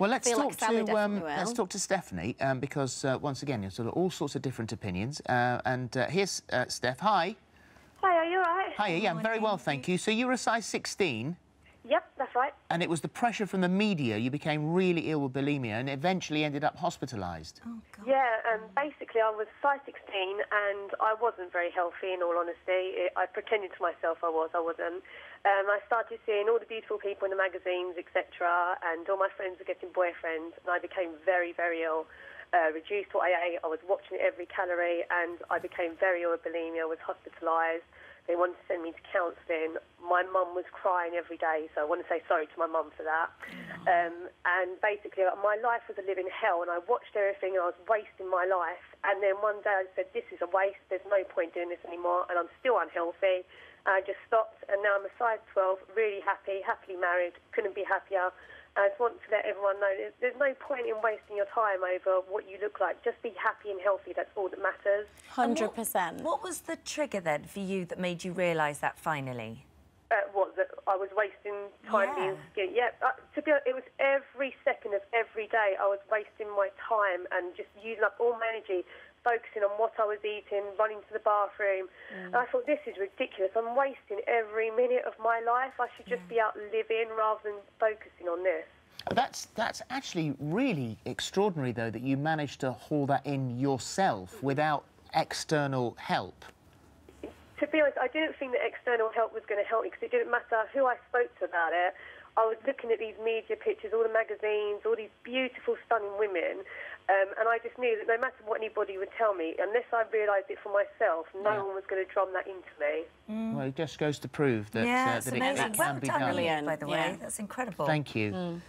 Well, let's talk like to um, let's talk to Stephanie um, because uh, once again, you're sort of all sorts of different opinions. Uh, and uh, here's uh, Steph. Hi. Hi, are you alright? Hi. Yeah, I'm very well, thank you. So you're a size 16, Yep, that's right. and it was the pressure from the media. You became really ill with bulimia, and eventually ended up hospitalised. Oh, God. Yeah, um, basically I was size 16 and I wasn't very healthy in all honesty. It, I pretended to myself I was, I wasn't. Um, I started seeing all the beautiful people in the magazines, etc., and all my friends were getting boyfriends, and I became very, very ill. Uh, reduced what I ate, I was watching every calorie, and I became very ill with bulimia, was hospitalised. They wanted to send me to counselling. My mum was crying every day, so I want to say sorry to my mum for that. Um, and basically, my life was a living hell, and I watched everything, and I was wasting my life. And then one day I said, "This is a waste. There's no point doing this anymore." And I'm still unhealthy. And I just stopped, and now I'm a size 12, really happy, happily married. Couldn't be happier. I just want to let everyone know there's, there's no point in wasting your time over what you look like. Just be happy and healthy. That's all that matters. Hundred percent. What was the trigger then for you that made you realise that finally? uh, what that I was wasting time Yeah. being skinny. Yeah, uh, to be honest, it was every second of every day I was wasting my time and just using up all my energy, focusing on what I was eating, running to the bathroom. And I thought this is ridiculous. I'm wasting every minute of my life. I should just be mm. out living rather than focusing on this. That's that's actually really extraordinary, though, that you managed to haul that in yourself mm-hmm. without external help. to be honest, I didn't think that external help was going to help me because it didn't matter who I spoke to about it. I was looking at these media pictures, all the magazines, all these beautiful, stunning women, um, and I just knew that no matter what anybody would tell me, unless I realised it for myself, no Yeah. one was going to drum that into me. Well, it just goes to prove that, yeah, uh, it's that it, amazing. it well be done, done. Eve, by the way. Yeah. That's incredible. Thank you.